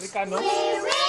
Christmas.